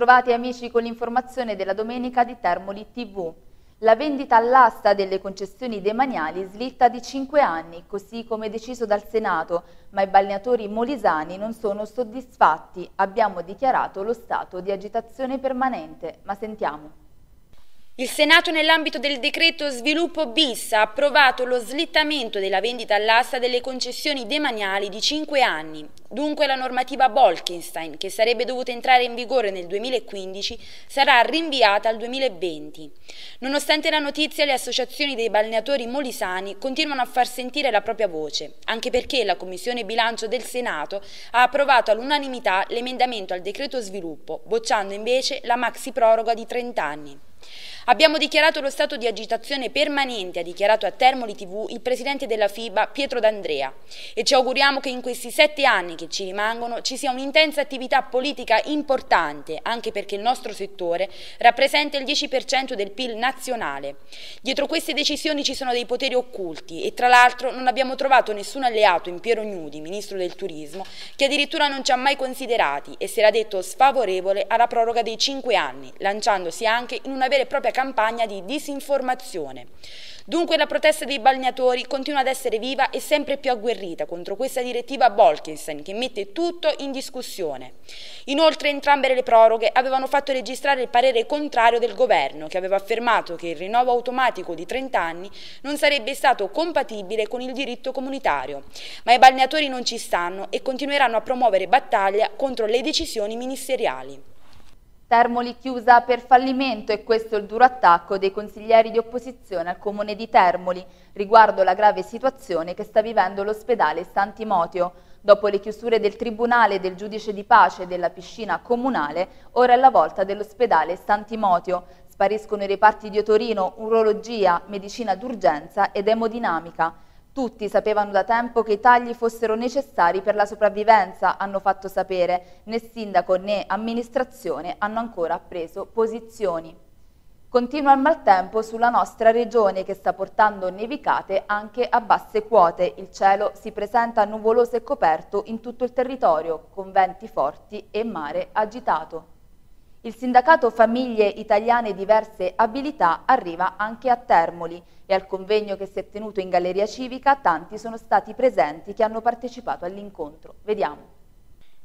Bentrovati amici con l'informazione della domenica di Termoli TV. La vendita all'asta delle concessioni demaniali slitta di 5 anni, così come deciso dal Senato, ma i balneatori molisani non sono soddisfatti. Abbiamo dichiarato lo stato di agitazione permanente, ma sentiamo. Il Senato nell'ambito del decreto sviluppo bis ha approvato lo slittamento della vendita all'asta delle concessioni demaniali di 5 anni. Dunque la normativa Bolkenstein, che sarebbe dovuta entrare in vigore nel 2015, sarà rinviata al 2020. Nonostante la notizia, le associazioni dei balneatori molisani continuano a far sentire la propria voce, anche perché la Commissione Bilancio del Senato ha approvato all'unanimità l'emendamento al decreto sviluppo, bocciando invece la maxi proroga di 30 anni. Abbiamo dichiarato lo stato di agitazione permanente, ha dichiarato a Termoli TV il presidente della FIBA Pietro D'Andrea e ci auguriamo che in questi sette anni che ci rimangono ci sia un'intensa attività politica importante, anche perché il nostro settore rappresenta il 10% del PIL nazionale. Dietro queste decisioni ci sono dei poteri occulti e tra l'altro non abbiamo trovato nessun alleato in Piero Gnudi, ministro del turismo, che addirittura non ci ha mai considerati e si era detto sfavorevole alla proroga dei cinque anni, lanciandosi anche in una vera e propria campagna di disinformazione. Dunque la protesta dei balneatori continua ad essere viva e sempre più agguerrita contro questa direttiva Bolkenstein che mette tutto in discussione. Inoltre entrambe le proroghe avevano fatto registrare il parere contrario del governo che aveva affermato che il rinnovo automatico di 30 anni non sarebbe stato compatibile con il diritto comunitario. Ma i balneatori non ci stanno e continueranno a promuovere battaglia contro le decisioni ministeriali. Termoli chiusa per fallimento e questo è il duro attacco dei consiglieri di opposizione al comune di Termoli riguardo la grave situazione che sta vivendo l'ospedale San Timoteo. Dopo le chiusure del tribunale del giudice di pace e della piscina comunale, ora è la volta dell'ospedale San Timoteo. Spariscono i reparti di otorino, urologia, medicina d'urgenza ed emodinamica. Tutti sapevano da tempo che i tagli fossero necessari per la sopravvivenza, hanno fatto sapere. Né sindaco né amministrazione hanno ancora preso posizioni. Continua il maltempo sulla nostra regione che sta portando nevicate anche a basse quote. Il cielo si presenta nuvoloso e coperto in tutto il territorio, con venti forti e mare agitato. Il sindacato Famiglie Italiane Diverse Abilità arriva anche a Termoli e al convegno che si è tenuto in Galleria Civica tanti sono stati presenti che hanno partecipato all'incontro. Vediamo.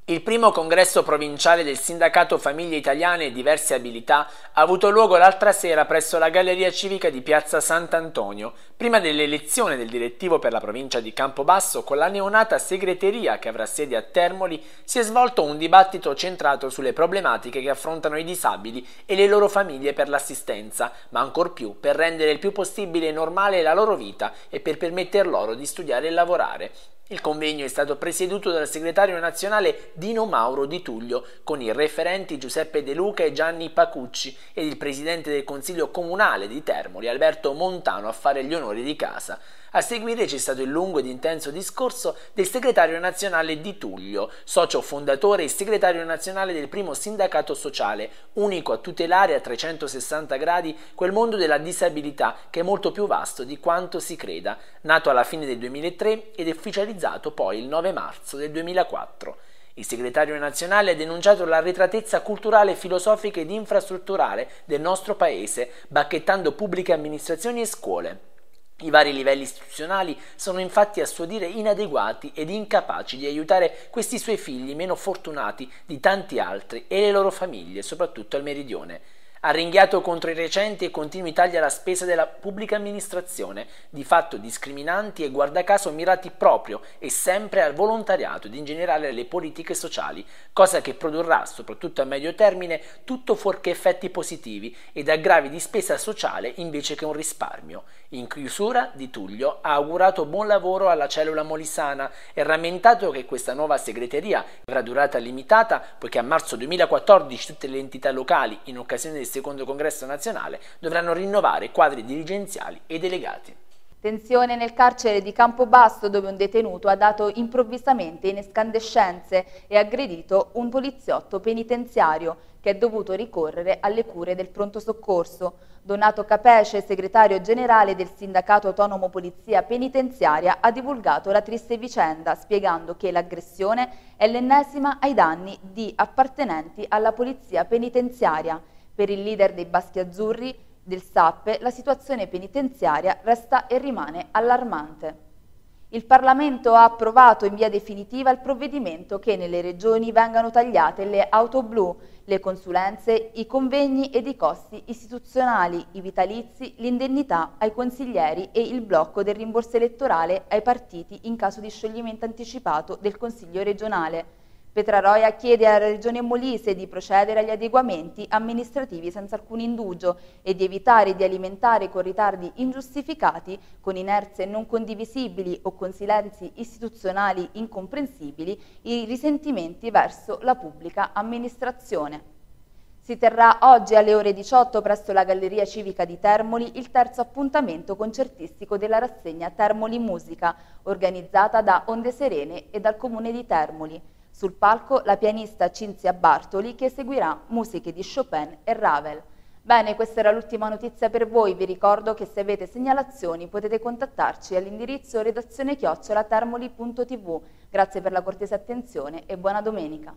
Il primo congresso provinciale del Sindacato Famiglie Italiane e Diverse Abilità ha avuto luogo l'altra sera presso la Galleria Civica di Piazza Sant'Antonio, prima dell'elezione del direttivo per la provincia di Campobasso con la neonata segreteria che avrà sede a Termoli, si è svolto un dibattito centrato sulle problematiche che affrontano i disabili e le loro famiglie per l'assistenza, ma ancor più per rendere il più possibile normale la loro vita e per permetter loro di studiare e lavorare. Il convegno è stato presieduto dal segretario nazionale Dino Mauro Di Tullio con i referenti Giuseppe De Luca e Gianni Pacucci ed il presidente del Consiglio Comunale di Termoli Alberto Montano a fare gli onori di casa. A seguire c'è stato il lungo ed intenso discorso del segretario nazionale Di Tullio, socio fondatore e segretario nazionale del primo sindacato sociale, unico a tutelare a 360 gradi quel mondo della disabilità che è molto più vasto di quanto si creda, nato alla fine del 2003 ed ufficializzato poi il 9 marzo del 2004. Il segretario nazionale ha denunciato l'arretratezza culturale, filosofica ed infrastrutturale del nostro paese, bacchettando pubbliche amministrazioni e scuole. I vari livelli istituzionali sono infatti a suo dire inadeguati ed incapaci di aiutare questi suoi figli meno fortunati di tanti altri e le loro famiglie, soprattutto al meridione ha ringhiato contro i recenti e continui tagli alla spesa della pubblica amministrazione, di fatto discriminanti e guarda caso mirati proprio e sempre al volontariato ed in generale alle politiche sociali, cosa che produrrà, soprattutto a medio termine, tutto fuorché effetti positivi ed aggravi di spesa sociale invece che un risparmio. In chiusura, Di Tullio ha augurato buon lavoro alla cellula molisana e rammentato che questa nuova segreteria avrà durata limitata poiché a marzo 2014 tutte le entità locali, in occasione del secondo congresso nazionale dovranno rinnovare quadri dirigenziali e delegati. Tensione nel carcere di Campobasso dove un detenuto ha dato improvvisamente in escandescenze e aggredito un poliziotto penitenziario che è dovuto ricorrere alle cure del pronto soccorso. Donato Capece, segretario generale del Sindacato Autonomo Polizia Penitenziaria, ha divulgato la triste vicenda spiegando che l'aggressione è l'ennesima ai danni di appartenenti alla Polizia Penitenziaria. Per il leader dei Baschi Azzurri, del SAP, la situazione penitenziaria resta e rimane allarmante. Il Parlamento ha approvato in via definitiva il provvedimento che nelle regioni vengano tagliate le auto blu, le consulenze, i convegni ed i costi istituzionali, i vitalizi, l'indennità ai consiglieri e il blocco del rimborso elettorale ai partiti in caso di scioglimento anticipato del Consiglio regionale. Petraroia chiede alla Regione Molise di procedere agli adeguamenti amministrativi senza alcun indugio e di evitare di alimentare con ritardi ingiustificati, con inerze non condivisibili o con silenzi istituzionali incomprensibili, i risentimenti verso la pubblica amministrazione. Si terrà oggi alle ore 18 presso la Galleria Civica di Termoli il terzo appuntamento concertistico della rassegna Termoli Musica, organizzata da Onde Serene e dal Comune di Termoli. Sul palco la pianista Cinzia Bartoli che eseguirà musiche di Chopin e Ravel. Bene, questa era l'ultima notizia per voi, vi ricordo che se avete segnalazioni potete contattarci all'indirizzo redazione chiocciolatermoli.tv. Grazie per la cortese attenzione e buona domenica.